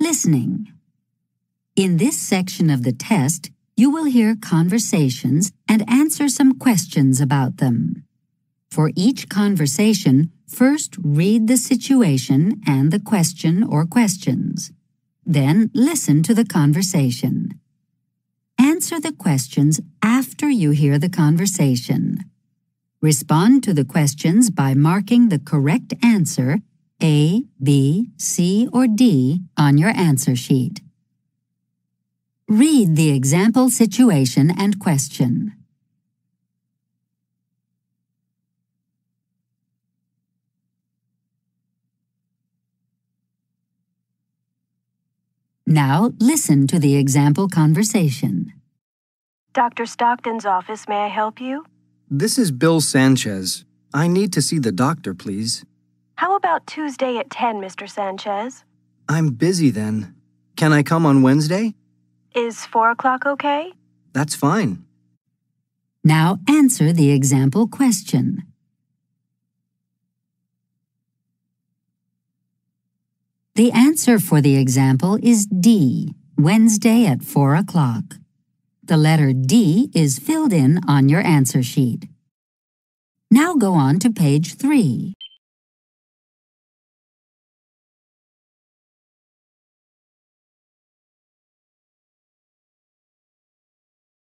Listening. In this section of the test, you will hear conversations and answer some questions about them. For each conversation, first read the situation and the question or questions. Then listen to the conversation. Answer the questions after you hear the conversation. Respond to the questions by marking the correct answer A, B, C, or D on your answer sheet. Read the example situation and question. Now listen to the example conversation. Dr. Stockton's office, may I help you? This is Bill Sanchez. I need to see the doctor, please. How about Tuesday at 10, Mr. Sanchez? I'm busy then. Can I come on Wednesday? Is 4 o'clock okay? That's fine. Now answer the example question. The answer for the example is D, Wednesday at 4 o'clock. The letter D is filled in on your answer sheet. Now go on to page 3.